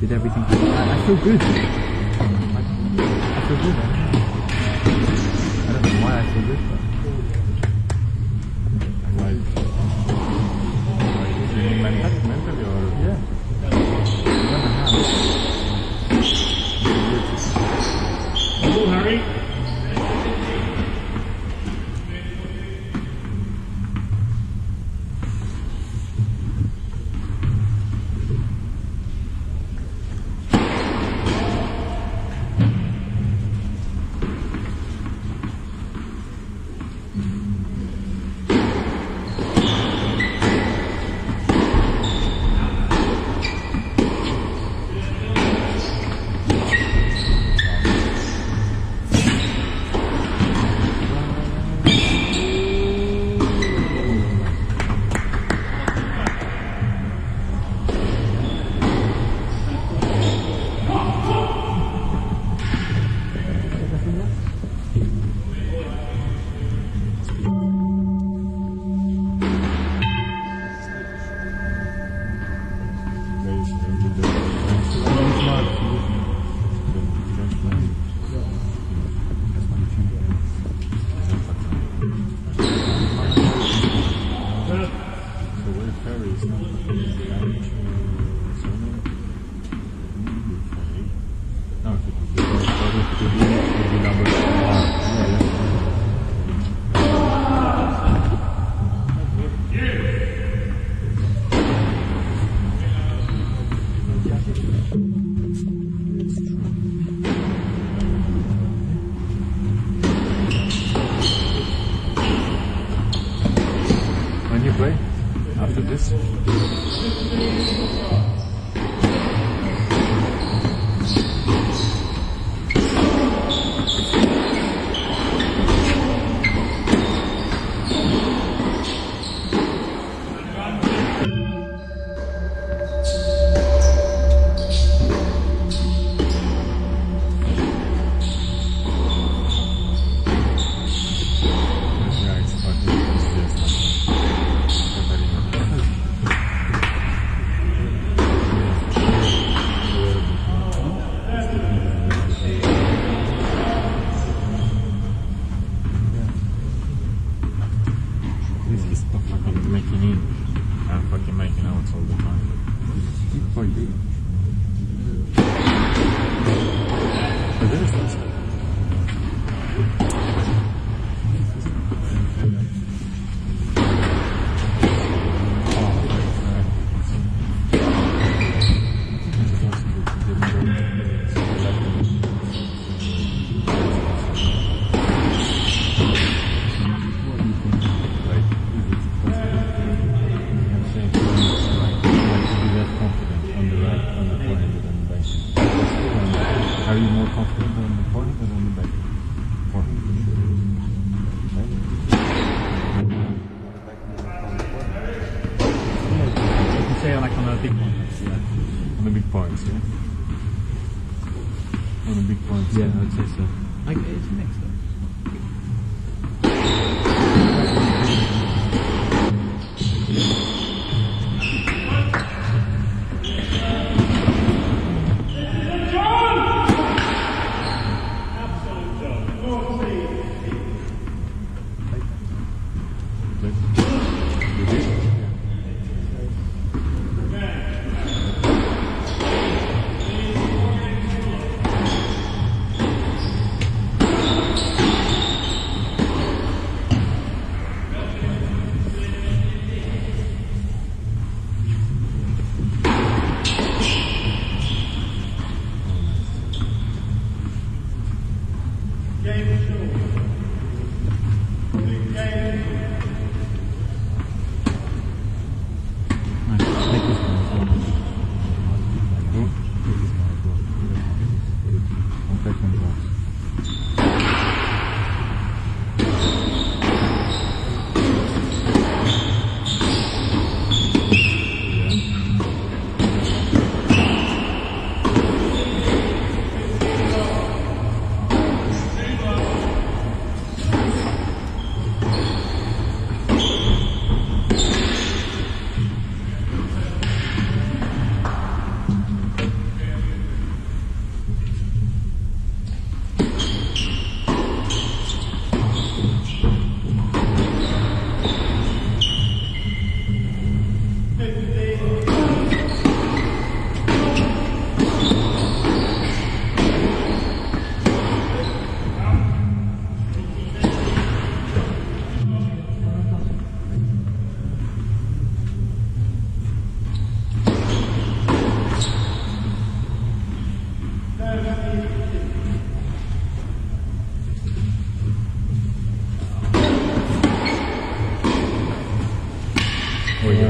did everything. I, I feel good. I, feel good. I don't know why I feel good. But... Like, like, after this.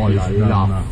回家回